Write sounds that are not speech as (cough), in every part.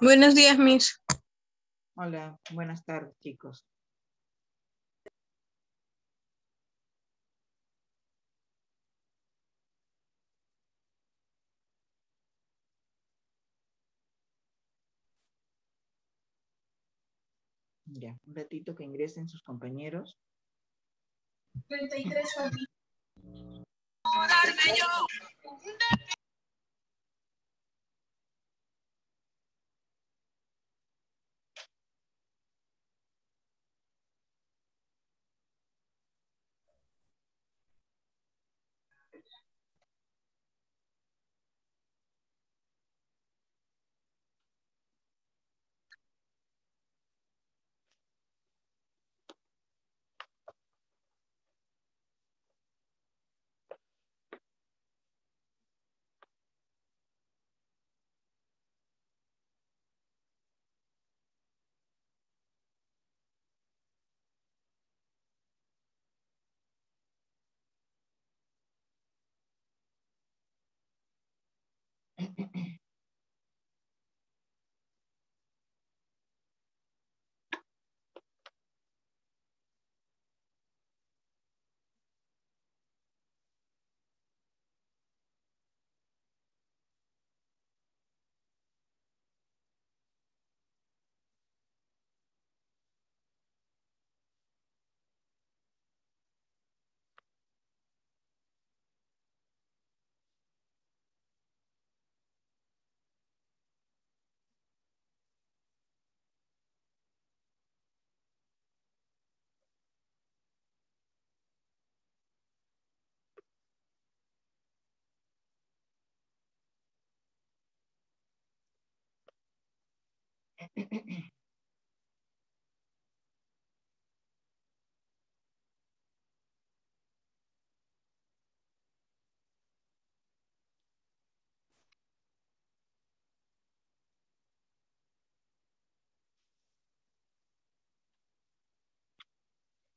Buenos días, Miss. Hola, buenas tardes, chicos. Ya, un ratito que ingresen sus compañeros. 33 (laughs) (coughs)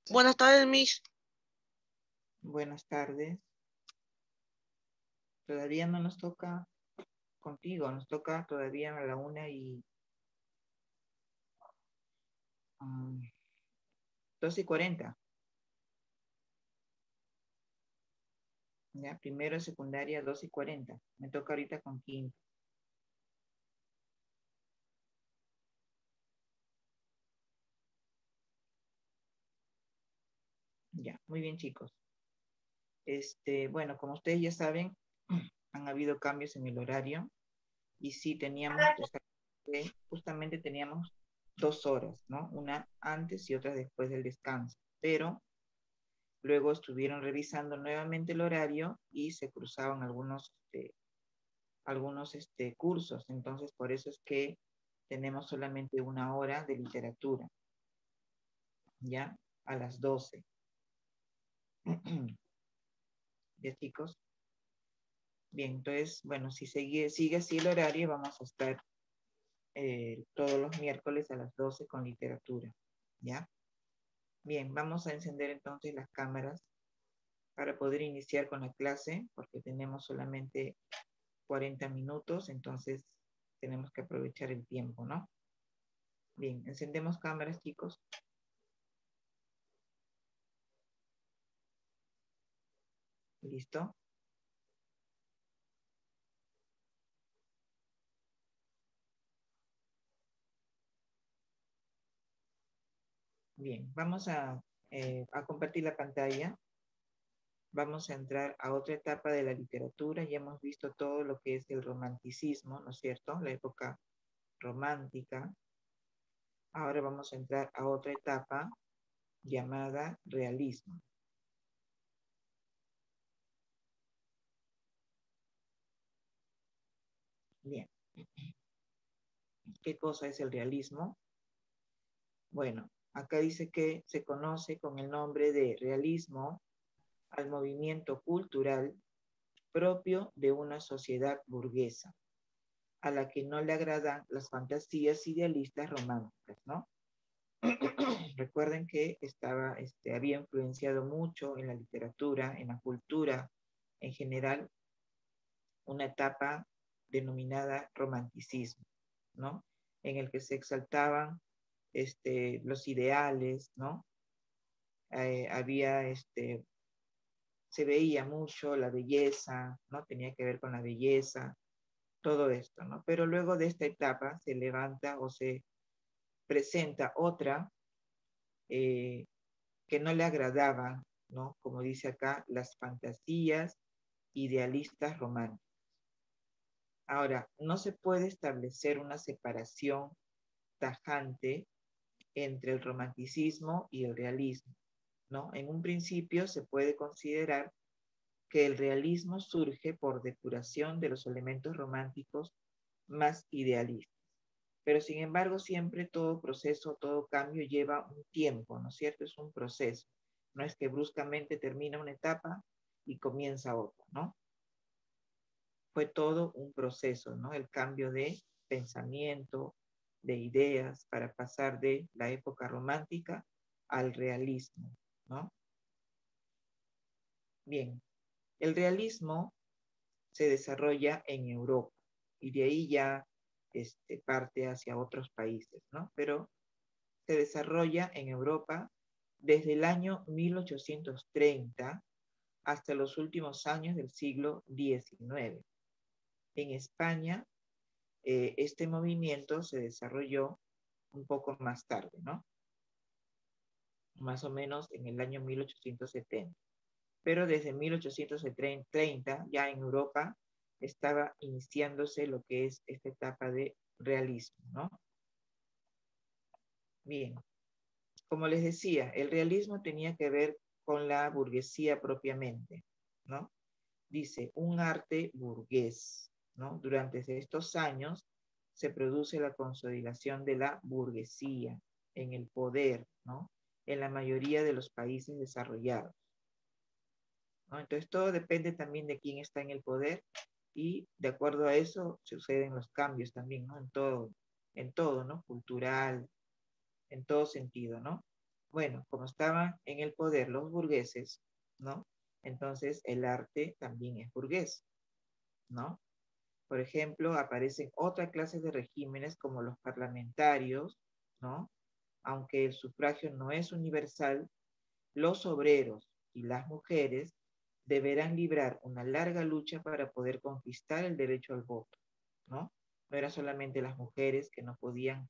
Buenas tardes, Miss. Buenas tardes. Todavía no nos toca contigo, nos toca todavía a la una y um, dos y cuarenta. Ya, primero secundaria, dos y cuarenta. Me toca ahorita con quinto. Ya, muy bien, chicos. Este, bueno, como ustedes ya saben, (clears throat) han habido cambios en el horario y sí teníamos, justamente teníamos dos horas, ¿no? Una antes y otra después del descanso, pero luego estuvieron revisando nuevamente el horario y se cruzaban algunos, este, algunos este, cursos, entonces por eso es que tenemos solamente una hora de literatura, ¿ya? A las 12. (clears throat) ¿Ya chicos? Bien, entonces, bueno, si sigue, sigue así el horario, vamos a estar eh, todos los miércoles a las 12 con literatura, ¿ya? Bien, vamos a encender entonces las cámaras para poder iniciar con la clase, porque tenemos solamente 40 minutos, entonces tenemos que aprovechar el tiempo, ¿no? Bien, encendemos cámaras, chicos. ¿Listo? Bien, vamos eh, a, compartir la pantalla. Vamos a entrar a otra etapa de la literatura. Ya hemos visto todo lo que es el romanticismo, ¿no es cierto? La época romántica. Ahora vamos a entrar a otra etapa llamada realismo. Bien. ¿Qué cosa es el realismo? Bueno, acá dice que se conoce con el nombre de realismo al movimiento cultural propio de una sociedad burguesa, a la que no le agradan las fantasías idealistas románticas, ¿no? (clears throat) Recuerden que estaba, este, había influenciado mucho en la literatura, en la cultura en general, una etapa denominada romanticismo, ¿no? En el que se exaltaban este, los ideales, ¿no? Eh, había, este, se veía mucho la belleza, ¿no? Tenía que ver con la belleza, todo esto, ¿no? Pero luego de esta etapa se levanta o se presenta otra eh, que no le agradaba, ¿no? Como dice acá, las fantasías idealistas románticas. Ahora, no se puede establecer una separación tajante entre el romanticismo y el realismo, ¿no? En un principio se puede considerar que el realismo surge por depuración de los elementos románticos más idealistas. Pero sin embargo, siempre todo proceso, todo cambio lleva un tiempo, ¿no es cierto? Es un proceso. No es que bruscamente termina una etapa y comienza otra, ¿no? Fue todo un proceso, ¿no? El cambio de pensamiento, de ideas para pasar de la época romántica al realismo, ¿no? Bien, el realismo se desarrolla en Europa y de ahí ya este, parte hacia otros países, ¿no? Pero se desarrolla en Europa desde el año 1830 hasta los últimos años del siglo XIX. En España, eh, este movimiento se desarrolló un poco más tarde, ¿no? Más o menos en el año 1870. Pero desde 1830, ya en Europa, estaba iniciándose lo que es esta etapa de realismo, ¿no? Bien, como les decía, el realismo tenía que ver con la burguesía propiamente, ¿no? Dice, un arte burgués, Durante estos años se produce la consolidación de la burguesía en el poder, ¿no? En la mayoría de los países desarrollados. ¿no? Entonces todo depende también de quién está en el poder y de acuerdo a eso suceden los cambios también, ¿no? En todo, en todo, ¿no? Cultural, en todo sentido, ¿no? Bueno, como estaban en el poder los burgueses, ¿no? Entonces el arte también es burgués, ¿no? Por ejemplo, aparecen otra clase de regímenes como los parlamentarios, ¿no? Aunque el sufragio no es universal, los obreros y las mujeres deberán librar una larga lucha para poder conquistar el derecho al voto, ¿no? No era solamente las mujeres que no podían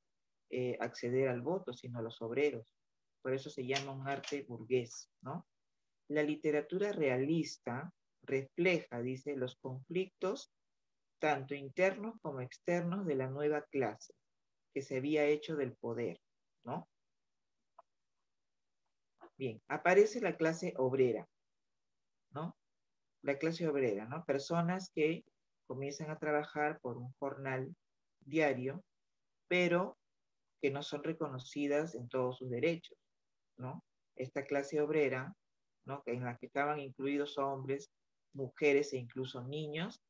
eh, acceder al voto, sino los obreros. Por eso se llama un arte burgués, ¿no? La literatura realista refleja, dice, los conflictos tanto internos como externos de la nueva clase que se había hecho del poder, ¿no? Bien, aparece la clase obrera, ¿no? La clase obrera, ¿no? Personas que comienzan a trabajar por un jornal diario, pero que no son reconocidas en todos sus derechos, ¿no? Esta clase obrera, ¿no? En la que estaban incluidos hombres, mujeres e incluso niños,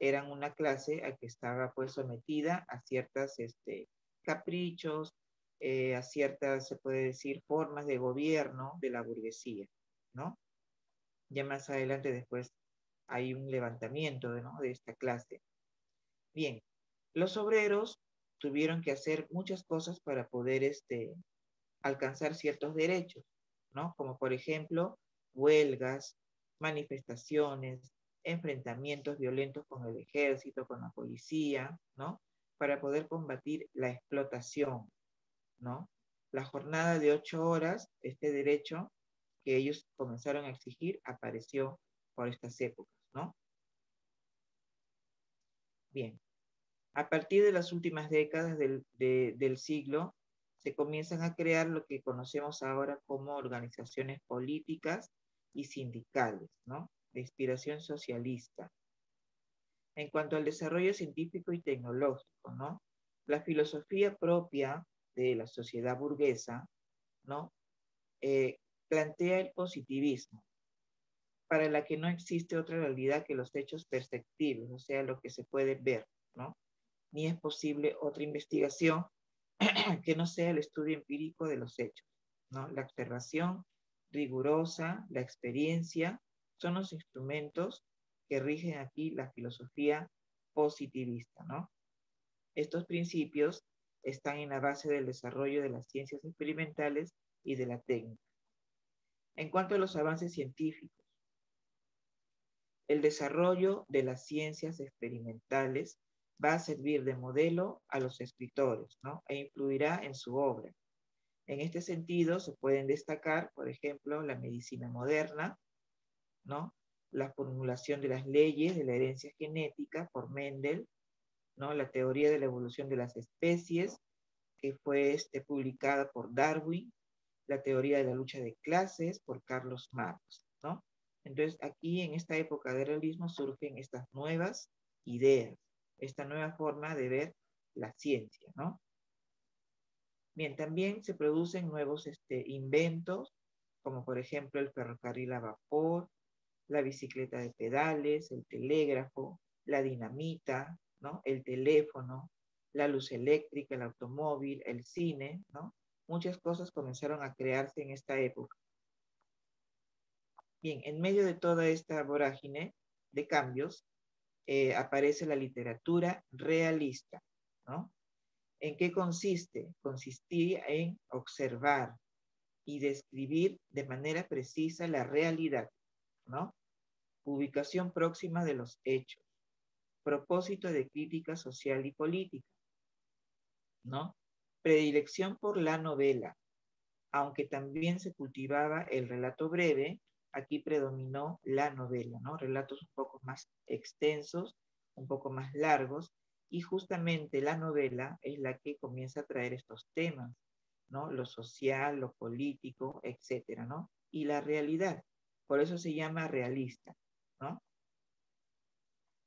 eran una clase a que estaba pues sometida a ciertas este, caprichos, eh, a ciertas, se puede decir, formas de gobierno de la burguesía, ¿no? Ya más adelante después hay un levantamiento de esta clase. Bien, los obreros tuvieron que hacer muchas cosas para poder este, alcanzar ciertos derechos, ¿no? Como por ejemplo, huelgas, manifestaciones, enfrentamientos violentos con el ejército, con la policía, ¿no? Para poder combatir la explotación, ¿no? La jornada de ocho horas, este derecho que ellos comenzaron a exigir apareció por estas épocas, ¿no? Bien, a partir de las últimas décadas del, del siglo, se comienzan a crear lo que conocemos ahora como organizaciones políticas y sindicales, ¿no? Inspiración socialista. En cuanto al desarrollo científico y tecnológico, ¿no? La filosofía propia de la sociedad burguesa, ¿no? Eh, plantea el positivismo, para la que no existe otra realidad que los hechos perceptibles, o sea, lo que se puede ver, ¿no? Ni es posible otra investigación (clears throat) que no sea el estudio empírico de los hechos, ¿no? La observación rigurosa, la experiencia, son los instrumentos que rigen aquí la filosofía positivista, ¿no? Estos principios están en la base del desarrollo de las ciencias experimentales y de la técnica. En cuanto a los avances científicos, el desarrollo de las ciencias experimentales va a servir de modelo a los escritores, ¿no? E influirá en su obra. En este sentido, se pueden destacar, por ejemplo, la medicina moderna, ¿no? La formulación de las leyes de la herencia genética por Mendel, ¿no? La teoría de la evolución de las especies, que fue este, publicada por Darwin, la teoría de la lucha de clases por Carlos Marx, ¿no? Entonces, aquí en esta época del realismo surgen estas nuevas ideas, esta nueva forma de ver la ciencia, ¿no? Bien, también se producen nuevos este, inventos, como por ejemplo el ferrocarril a vapor, la bicicleta de pedales, el telégrafo, la dinamita, ¿no? El teléfono, la luz eléctrica, el automóvil, el cine, ¿no? Muchas cosas comenzaron a crearse en esta época. Bien, en medio de toda esta vorágine de cambios, eh, aparece la literatura realista, ¿no? ¿En qué consiste? Consistía en observar y describir de manera precisa la realidad, ¿no? Ubicación próxima de los hechos, propósito de crítica social y política, ¿no? Predilección por la novela, aunque también se cultivaba el relato breve, aquí predominó la novela, ¿no? Relatos un poco más extensos, un poco más largos, y justamente la novela es la que comienza a traer estos temas, ¿no? Lo social, lo político, etcétera, ¿no? Y la realidad. Por eso se llama realista, ¿no?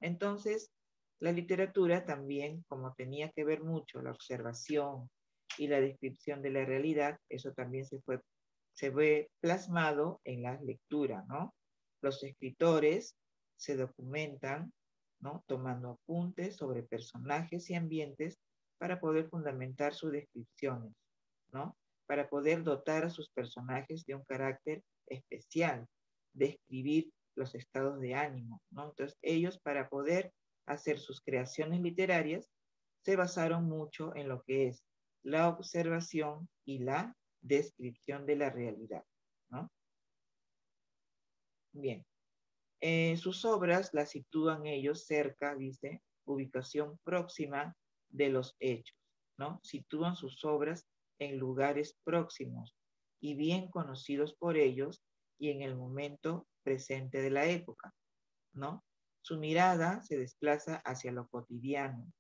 Entonces, la literatura también, como tenía que ver mucho la observación y la descripción de la realidad, eso también se fue se ve plasmado en la lectura, ¿no? Los escritores se documentan ¿no? Tomando apuntes sobre personajes y ambientes para poder fundamentar sus descripciones, ¿no? Para poder dotar a sus personajes de un carácter especial, describir los estados de ánimo, ¿no? Entonces, ellos para poder hacer sus creaciones literarias se basaron mucho en lo que es la observación y la descripción de la realidad, ¿no? Bien, eh, sus obras las sitúan ellos cerca, dice, ubicación próxima de los hechos, ¿no? Sitúan sus obras en lugares próximos y bien conocidos por ellos y en el momento presente de la época, ¿no? Su mirada se desplaza hacia lo cotidiano,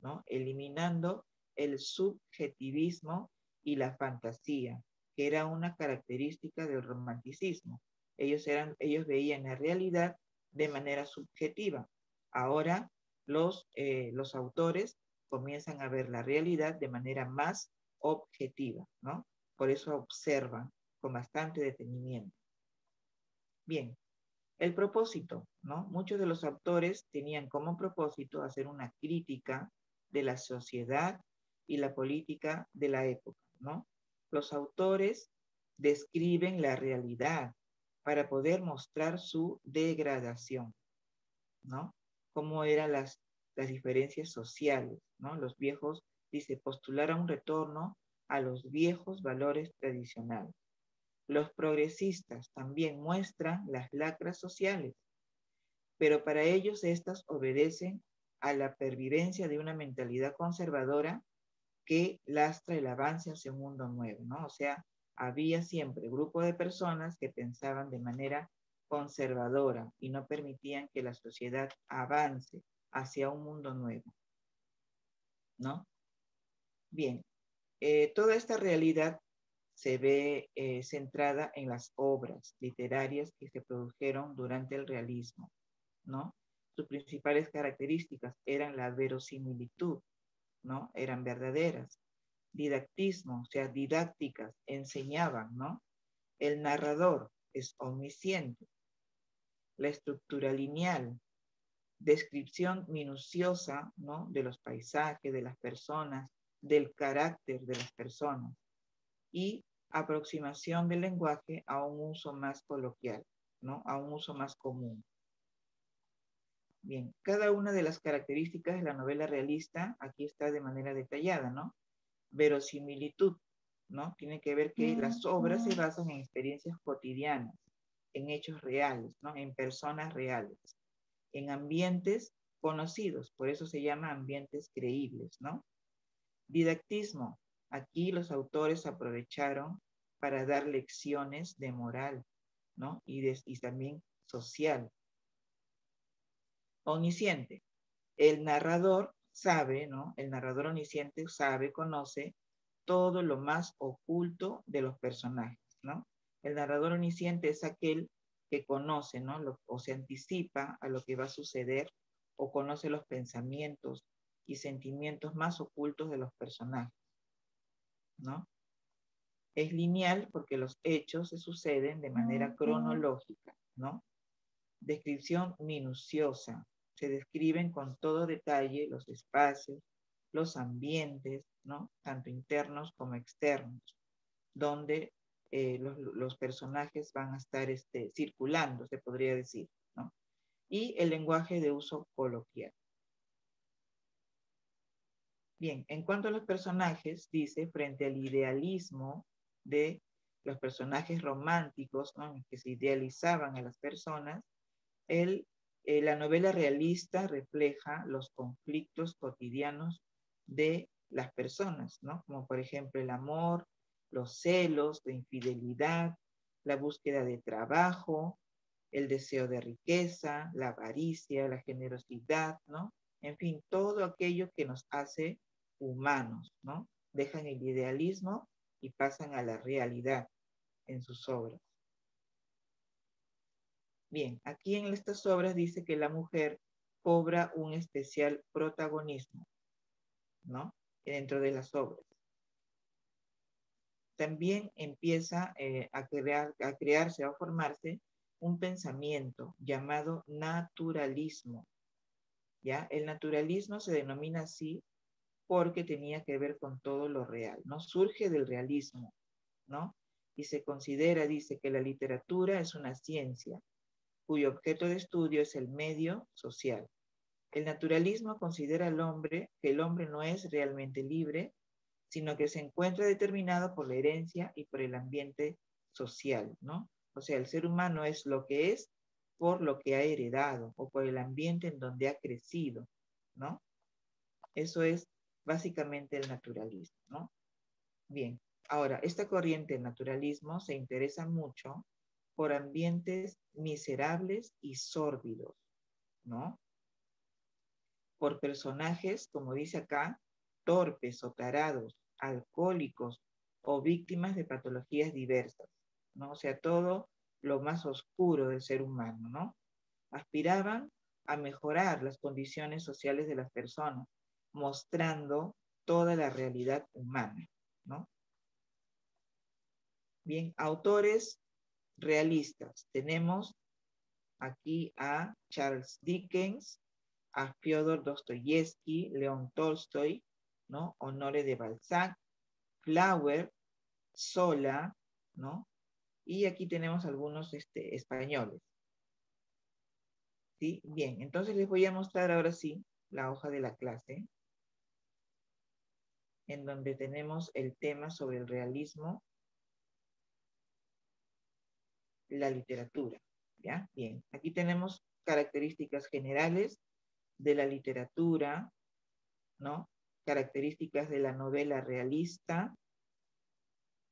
¿no? Eliminando el subjetivismo y la fantasía, que era una característica del romanticismo, ellos, eran, ellos veían la realidad de manera subjetiva. Ahora los, eh, los autores comienzan a ver la realidad de manera más objetiva, ¿no? Por eso observan con bastante detenimiento. Bien, el propósito, ¿no? Muchos de los autores tenían como propósito hacer una crítica de la sociedad y la política de la época, ¿no? Los autores describen la realidad, para poder mostrar su degradación, ¿no? Cómo eran las, las diferencias sociales, ¿no? Los viejos, dice, postular a un retorno a los viejos valores tradicionales. Los progresistas también muestran las lacras sociales, pero para ellos estas obedecen a la pervivencia de una mentalidad conservadora que lastra el avance hacia un mundo nuevo, ¿no? O sea, había siempre grupo de personas que pensaban de manera conservadora y no permitían que la sociedad avance hacia un mundo nuevo. ¿No? Bien, eh, toda esta realidad se ve eh, centrada en las obras literarias que se produjeron durante el realismo, ¿no? Sus principales características eran la verosimilitud, ¿no? Eran verdaderas, didactismo, o sea, didácticas, enseñaban, ¿no? El narrador es omnisciente. La estructura lineal, descripción minuciosa, ¿no? De los paisajes, de las personas, del carácter de las personas. Y aproximación del lenguaje a un uso más coloquial, ¿no? A un uso más común. Bien, cada una de las características de la novela realista aquí está de manera detallada, ¿no? Verosimilitud, ¿no? Tiene que ver que las obras se basan en experiencias cotidianas, en hechos reales, ¿no? En personas reales, en ambientes conocidos, por eso se llama ambientes creíbles, ¿no? Didactismo, aquí los autores aprovecharon para dar lecciones de moral, ¿no? Y, también social. Omnisciente, el narrador sabe, ¿no? El narrador omnisciente sabe, conoce todo lo más oculto de los personajes, ¿no? El narrador omnisciente es aquel que conoce, ¿no? o se anticipa a lo que va a suceder o conoce los pensamientos y sentimientos más ocultos de los personajes, ¿no? Es lineal porque los hechos se suceden de manera cronológica, ¿no? Descripción minuciosa. Se describen con todo detalle los espacios, los ambientes, ¿no? Tanto internos como externos, donde eh, los, personajes van a estar este, circulando, se podría decir, ¿no? Y el lenguaje de uso coloquial. Bien, en cuanto a los personajes, dice, frente al idealismo de los personajes románticos, que se idealizaban a las personas, eh, la novela realista refleja los conflictos cotidianos de las personas, ¿no? Como por ejemplo el amor, los celos, la infidelidad, la búsqueda de trabajo, el deseo de riqueza, la avaricia, la generosidad, ¿no? En fin, todo aquello que nos hace humanos, ¿no? Dejan el idealismo y pasan a la realidad en sus obras. Bien, aquí en estas obras dice que la mujer cobra un especial protagonismo, ¿no? Dentro de las obras. También empieza eh, a, crear, a crearse, a formarse un pensamiento llamado naturalismo. ¿Ya? El naturalismo se denomina así porque tenía que ver con todo lo real, ¿no? Surge del realismo, ¿no? Y se considera, dice, que la literatura es una ciencia cuyo objeto de estudio es el medio social. El naturalismo considera al hombre que el hombre no es realmente libre, sino que se encuentra determinado por la herencia y por el ambiente social, ¿no? O sea, el ser humano es lo que es por lo que ha heredado o por el ambiente en donde ha crecido, ¿no? Eso es básicamente el naturalismo, ¿no? Bien, ahora, esta corriente del naturalismo se interesa mucho por ambientes miserables y sórdidos, ¿no? Por personajes, como dice acá, torpes o tarados, alcohólicos o víctimas de patologías diversas, ¿no? O sea, todo lo más oscuro del ser humano, ¿no? Aspiraban a mejorar las condiciones sociales de las personas, mostrando toda la realidad humana, ¿no? Bien, autores realistas. Tenemos aquí a Charles Dickens, a Fyodor Dostoyevsky, León Tolstoy, ¿no? Honore de Balzac, Flower, Sola, ¿no? Y aquí tenemos algunos este, españoles. ¿Sí? Bien, entonces les voy a mostrar ahora sí la hoja de la clase en donde tenemos el tema sobre el realismo, la literatura. ¿Ya? Bien, aquí tenemos características generales de la literatura, ¿no? Características de la novela realista.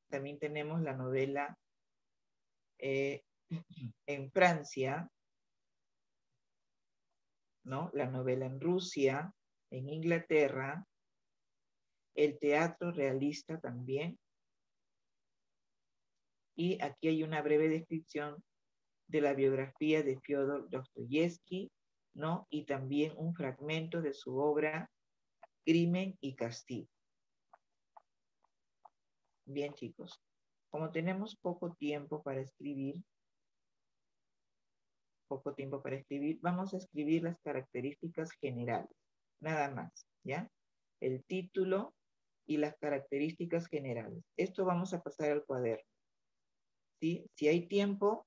También tenemos la novela eh, (clears throat) en Francia, ¿no? La novela en Rusia, en Inglaterra, el teatro realista también. Y aquí hay una breve descripción de la biografía de Fyodor Dostoyevsky, ¿no? Y también un fragmento de su obra Crimen y Castigo. Bien, chicos, como tenemos poco tiempo para escribir, poco tiempo para escribir, vamos a escribir las características generales, nada más, ¿ya? El título, y las características generales. Esto vamos a pasar al cuaderno. ¿Sí? Si hay tiempo,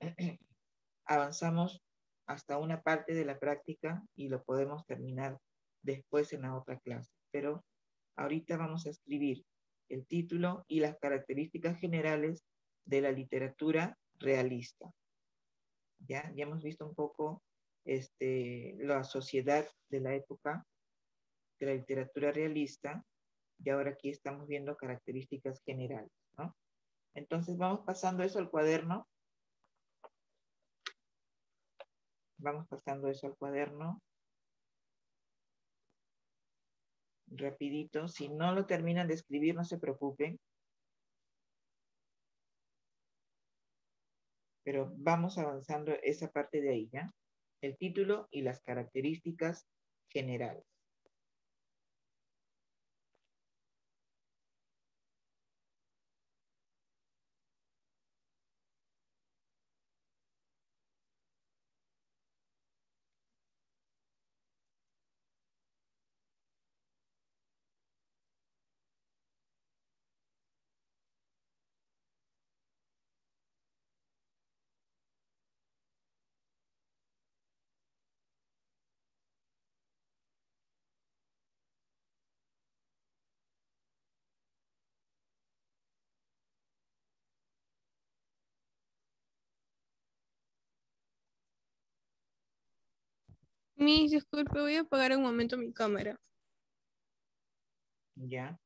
(clears throat) avanzamos hasta una parte de la práctica y lo podemos terminar después en la otra clase. Pero ahorita vamos a escribir el título y las características generales de la literatura realista. Ya, ya hemos visto un poco este, la sociedad de la época de la literatura realista y ahora aquí estamos viendo características generales, ¿no? Entonces vamos pasando eso al cuaderno. Vamos pasando eso al cuaderno. Rapidito. Si no lo terminan de escribir, no se preocupen. Pero vamos avanzando esa parte de ahí, ¿ya? El título y las características generales. Mis, disculpe, voy a apagar un momento mi cámara. Ya.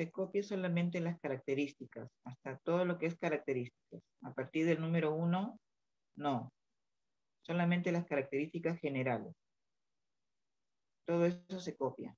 Se copia solamente las características, hasta todo lo que es características. A partir del número uno, no. Solamente las características generales. Todo eso se copia.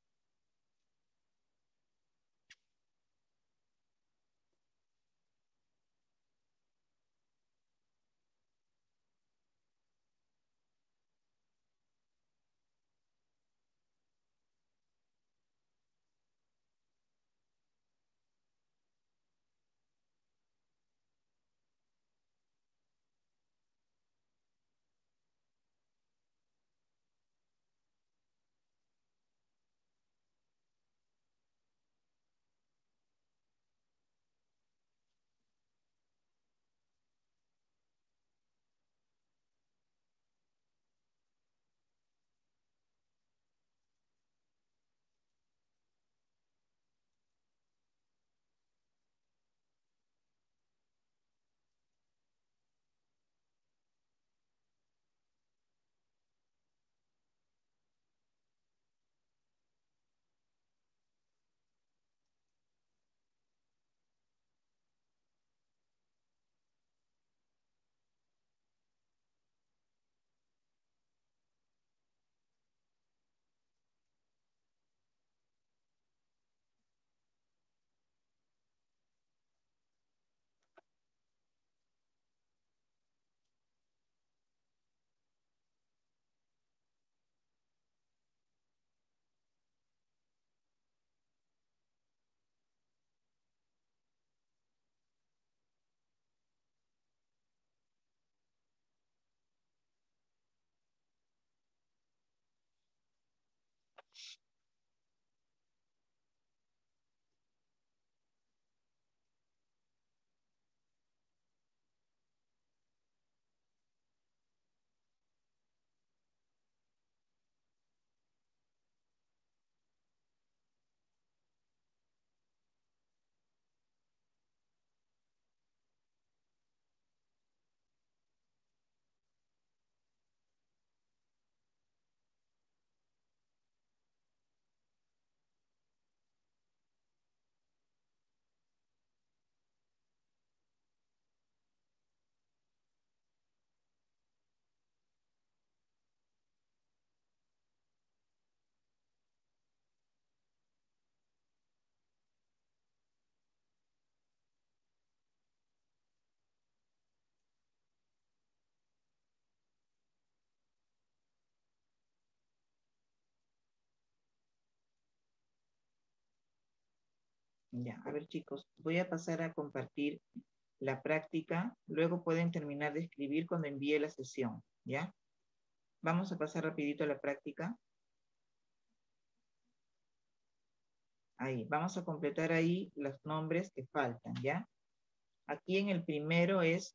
Ya, a ver chicos, voy a pasar a compartir la práctica. Luego pueden terminar de escribir cuando envíe la sesión, ¿ya? Vamos a pasar rapidito a la práctica. Ahí, vamos a completar ahí los nombres que faltan, ¿ya? Aquí en el primero es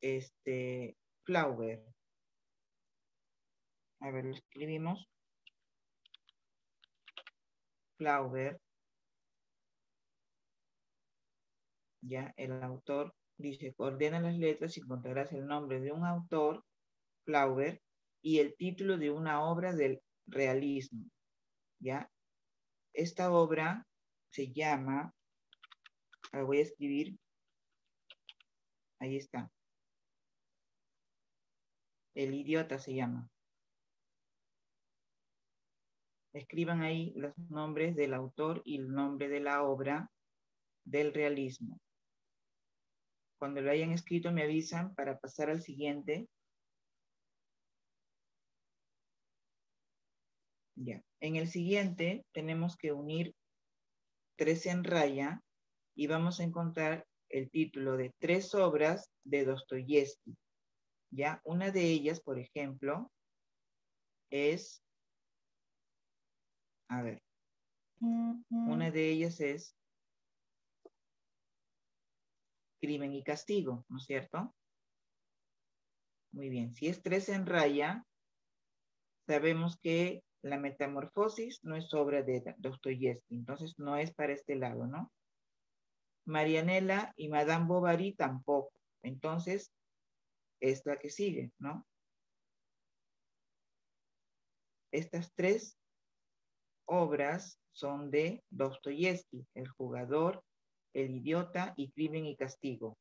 este Flower. A ver, lo escribimos. Flower. Ya, el autor dice, ordena las letras y encontrarás el nombre de un autor, Flaubert, y el título de una obra del realismo. ¿Ya? Esta obra se llama, la voy a escribir, ahí está. El idiota se llama. Escriban ahí los nombres del autor y el nombre de la obra del realismo. Cuando lo hayan escrito me avisan para pasar al siguiente. Ya. En el siguiente tenemos que unir tres en raya y vamos a encontrar el título de tres obras de Dostoyevsky. Ya, una de ellas, por ejemplo, es, a ver, una de ellas es crimen y castigo, ¿no es cierto? Muy bien, si es tres en raya, sabemos que la metamorfosis no es obra de Dostoyevsky, entonces no es para este lado, ¿no? Marianela y Madame Bovary tampoco, entonces es la que sigue, ¿no? Estas tres obras son de Dostoyevsky, el jugador, el idiota y crimen y castigo.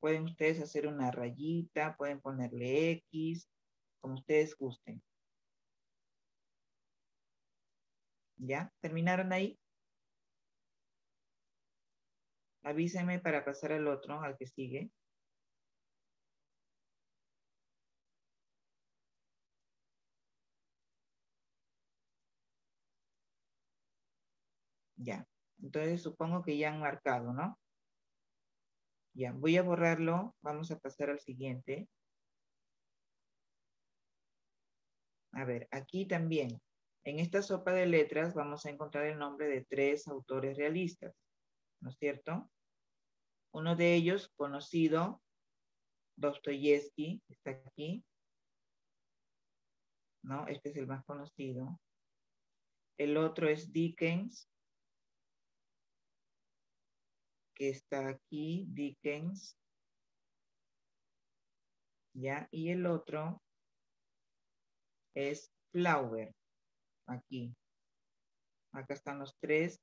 Pueden ustedes hacer una rayita, pueden ponerle X, como ustedes gusten. ¿Ya? ¿Terminaron ahí? Avísenme para pasar al otro, al que sigue. Ya. Entonces supongo que ya han marcado, ¿no? Ya, voy a borrarlo. Vamos a pasar al siguiente. A ver, aquí también. En esta sopa de letras vamos a encontrar el nombre de tres autores realistas, ¿no es cierto? Uno de ellos, conocido, Dostoyevsky, está aquí. ¿No? Este es el más conocido. El otro es Dickens, que está aquí, Dickens. ¿Ya? Y el otro es Flower, aquí. Acá están los tres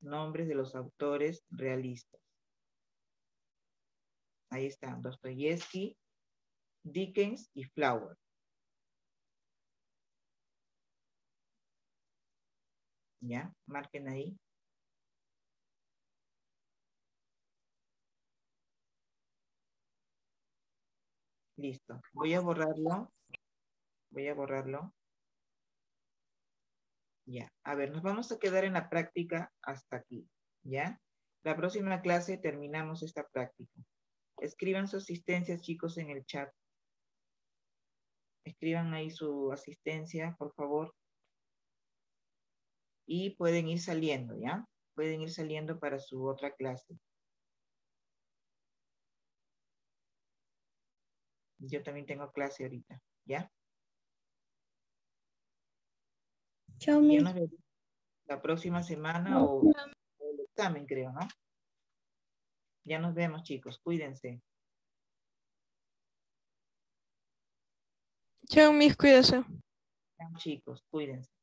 nombres de los autores realistas. Ahí están, Dostoyevsky, Dickens y Flower. ¿Ya? Marquen ahí. Listo. Voy a borrarlo. Voy a borrarlo. Ya. A ver, nos vamos a quedar en la práctica hasta aquí. ¿Ya? La próxima clase terminamos esta práctica. Escriban su asistencia, chicos, en el chat. Escriban ahí su asistencia, por favor. Y pueden ir saliendo, ¿ya? Pueden ir saliendo para su otra clase. Yo también tengo clase ahorita, ¿ya? Chao, Ya nos la próxima semana o, o el examen, creo, ¿no? Ya nos vemos, chicos. Cuídense. Chao, mis, cuídese. Chao, chicos. Cuídense.